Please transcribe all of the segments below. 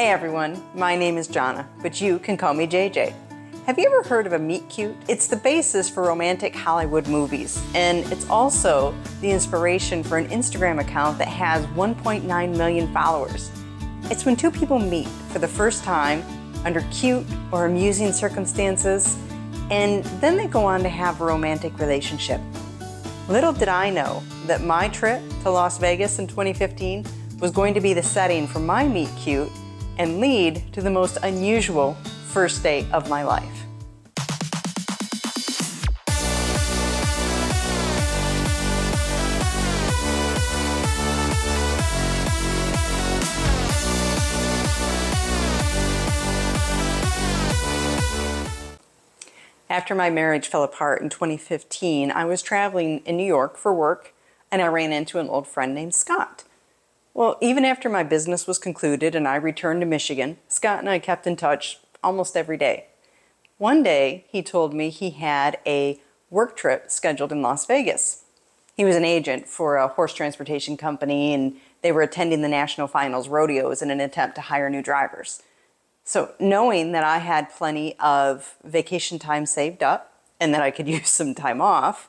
Hey everyone, my name is Jana, but you can call me JJ. Have you ever heard of a meet cute? It's the basis for romantic Hollywood movies, and it's also the inspiration for an Instagram account that has 1.9 million followers. It's when two people meet for the first time under cute or amusing circumstances, and then they go on to have a romantic relationship. Little did I know that my trip to Las Vegas in 2015 was going to be the setting for my meet cute and lead to the most unusual first date of my life. After my marriage fell apart in 2015, I was traveling in New York for work and I ran into an old friend named Scott. Well, even after my business was concluded and I returned to Michigan, Scott and I kept in touch almost every day. One day, he told me he had a work trip scheduled in Las Vegas. He was an agent for a horse transportation company and they were attending the national finals rodeos in an attempt to hire new drivers. So, knowing that I had plenty of vacation time saved up and that I could use some time off,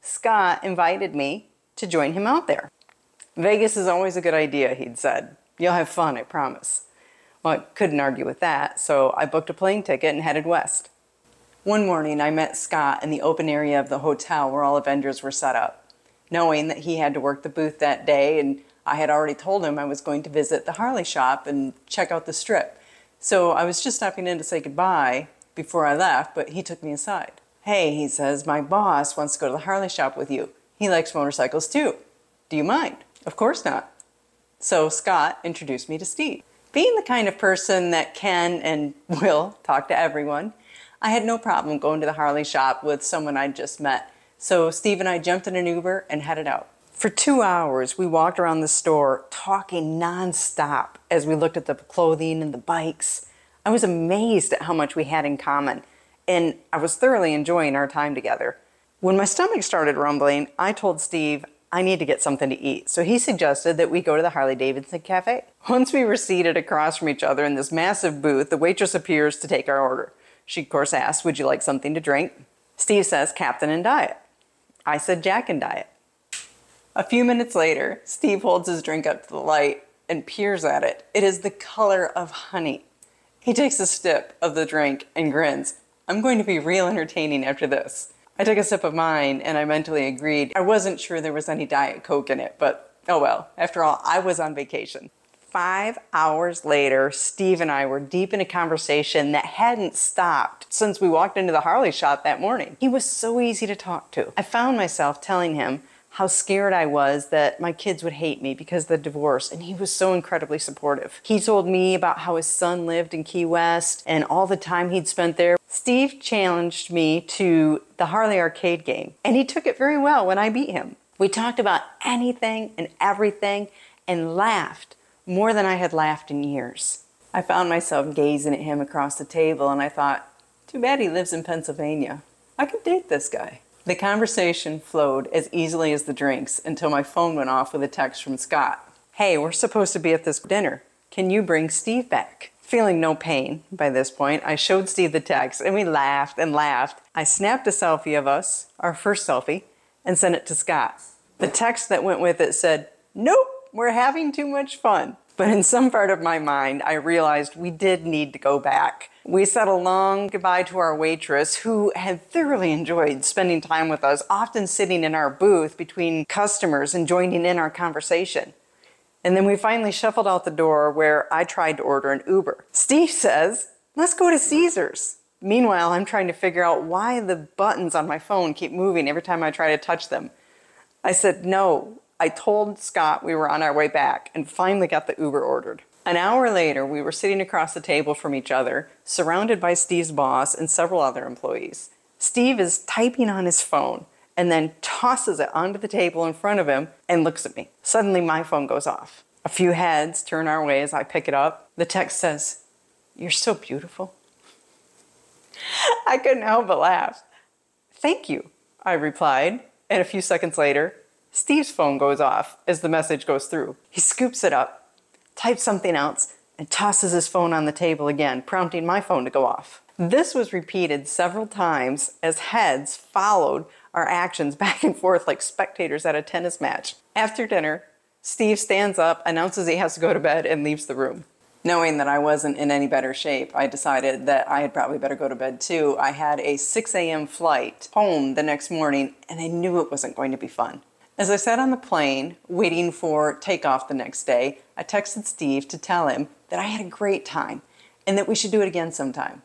Scott invited me to join him out there. Vegas is always a good idea, he'd said. You'll have fun, I promise. Well, I couldn't argue with that, so I booked a plane ticket and headed west. One morning, I met Scott in the open area of the hotel where all Avengers were set up. Knowing that he had to work the booth that day, and I had already told him I was going to visit the Harley shop and check out the strip. So I was just stopping in to say goodbye before I left, but he took me aside. Hey, he says, my boss wants to go to the Harley shop with you. He likes motorcycles too. Do you mind? Of course not. So Scott introduced me to Steve. Being the kind of person that can and will talk to everyone, I had no problem going to the Harley shop with someone I'd just met. So Steve and I jumped in an Uber and headed out. For two hours, we walked around the store talking nonstop as we looked at the clothing and the bikes. I was amazed at how much we had in common, and I was thoroughly enjoying our time together. When my stomach started rumbling, I told Steve I need to get something to eat, so he suggested that we go to the Harley Davidson Cafe. Once we were seated across from each other in this massive booth, the waitress appears to take our order. She, of course, asks, Would you like something to drink? Steve says, Captain and Diet. I said, Jack and Diet. A few minutes later, Steve holds his drink up to the light and peers at it. It is the color of honey. He takes a sip of the drink and grins. I'm going to be real entertaining after this. I took a sip of mine and I mentally agreed. I wasn't sure there was any Diet Coke in it, but oh well. After all, I was on vacation. Five hours later, Steve and I were deep in a conversation that hadn't stopped since we walked into the Harley shop that morning. He was so easy to talk to. I found myself telling him how scared I was that my kids would hate me because of the divorce, and he was so incredibly supportive. He told me about how his son lived in Key West and all the time he'd spent there. Steve challenged me to the Harley arcade game, and he took it very well when I beat him. We talked about anything and everything and laughed more than I had laughed in years. I found myself gazing at him across the table, and I thought, too bad he lives in Pennsylvania. I could date this guy. The conversation flowed as easily as the drinks until my phone went off with a text from Scott. Hey, we're supposed to be at this dinner. Can you bring Steve back? Feeling no pain by this point, I showed Steve the text and we laughed and laughed. I snapped a selfie of us, our first selfie, and sent it to Scott. The text that went with it said, Nope, we're having too much fun. But in some part of my mind, I realized we did need to go back. We said a long goodbye to our waitress, who had thoroughly enjoyed spending time with us, often sitting in our booth between customers and joining in our conversation. And then we finally shuffled out the door where I tried to order an Uber. Steve says, Let's go to Caesars. Meanwhile, I'm trying to figure out why the buttons on my phone keep moving every time I try to touch them. I said, No, I told Scott we were on our way back and finally got the Uber ordered. An hour later, we were sitting across the table from each other, surrounded by Steve's boss and several other employees. Steve is typing on his phone and then tosses it onto the table in front of him and looks at me. Suddenly, my phone goes off. A few heads turn our way as I pick it up. The text says, You're so beautiful. I couldn't help but laugh. Thank you, I replied. And a few seconds later, Steve's phone goes off as the message goes through. He scoops it up, types something else, and tosses his phone on the table again, prompting my phone to go off. This was repeated several times as heads followed our actions back and forth like spectators at a tennis match. After dinner, Steve stands up, announces he has to go to bed, and leaves the room. Knowing that I wasn't in any better shape, I decided that I had probably better go to bed too. I had a 6 a.m. flight home the next morning, and I knew it wasn't going to be fun. As I sat on the plane waiting for takeoff the next day, I texted Steve to tell him that I had a great time and that we should do it again sometime.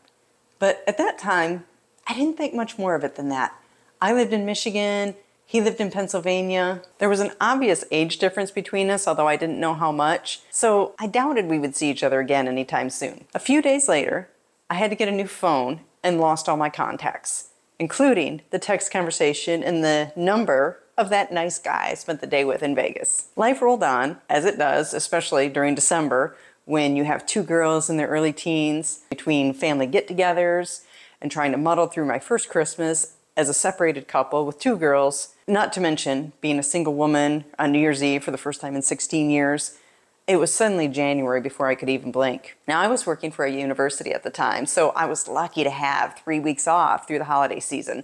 But at that time, I didn't think much more of it than that. I lived in Michigan, he lived in Pennsylvania. There was an obvious age difference between us, although I didn't know how much, so I doubted we would see each other again anytime soon. A few days later, I had to get a new phone and lost all my contacts, including the text conversation and the number of that nice guy I spent the day with in Vegas. Life rolled on, as it does, especially during December when you have two girls in their early teens, between family get togethers and trying to muddle through my first Christmas as a separated couple with two girls, not to mention being a single woman on New Year's Eve for the first time in 16 years. It was suddenly January before I could even blink. Now, I was working for a university at the time, so I was lucky to have three weeks off through the holiday season.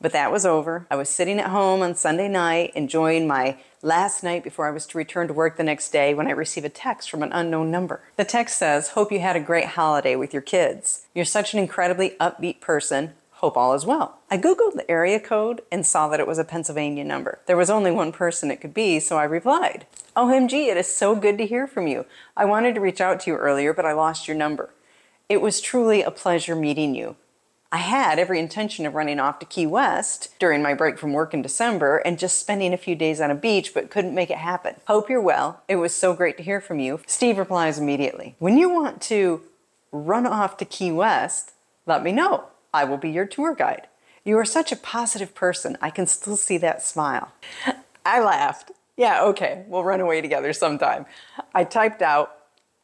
But that was over. I was sitting at home on Sunday night enjoying my last night before I was to return to work the next day when I receive a text from an unknown number. The text says, Hope you had a great holiday with your kids. You're such an incredibly upbeat person. Hope all is well. I Googled the area code and saw that it was a Pennsylvania number. There was only one person it could be, so I replied, oh OMG, it is so good to hear from you. I wanted to reach out to you earlier, but I lost your number. It was truly a pleasure meeting you. I had every intention of running off to Key West during my break from work in December and just spending a few days on a beach, but couldn't make it happen. Hope you're well. It was so great to hear from you. Steve replies immediately. When you want to run off to Key West, let me know. I will be your tour guide. You are such a positive person. I can still see that smile. I laughed. Yeah, okay, we'll run away together sometime. I typed out,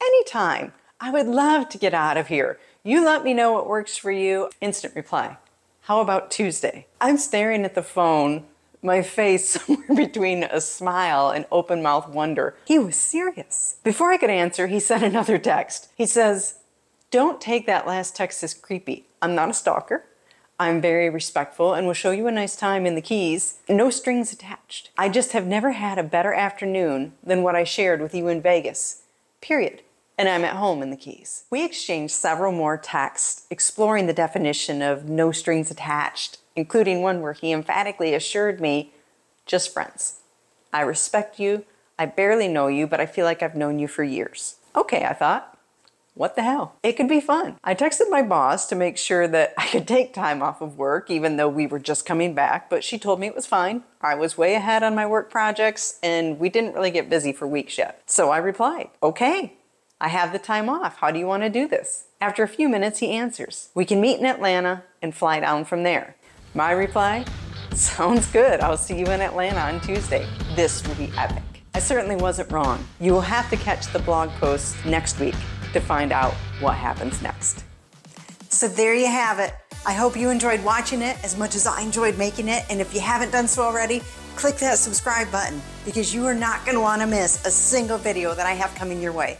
anytime. I would love to get out of here. You let me know what works for you. Instant reply. How about Tuesday? I'm staring at the phone, my face somewhere between a smile and open mouth wonder. He was serious. Before I could answer, he sent another text. He says, Don't take that last text as creepy. I'm not a stalker. I'm very respectful and will show you a nice time in the Keys. No strings attached. I just have never had a better afternoon than what I shared with you in Vegas. Period and I'm at home in the Keys. We exchanged several more texts exploring the definition of no strings attached, including one where he emphatically assured me, just friends. I respect you, I barely know you, but I feel like I've known you for years. Okay, I thought. What the hell? It could be fun. I texted my boss to make sure that I could take time off of work, even though we were just coming back, but she told me it was fine. I was way ahead on my work projects, and we didn't really get busy for weeks yet. So I replied, okay, I have the time off. How do you want to do this? After a few minutes, he answers, We can meet in Atlanta and fly down from there. My reply, Sounds good. I'll see you in Atlanta on Tuesday. This will be epic. I certainly wasn't wrong. You will have to catch the blog post next week to find out what happens next. So there you have it. I hope you enjoyed watching it as much as I enjoyed making it. And if you haven't done so already, click that subscribe button because you are not going to want to miss a single video that I have coming your way.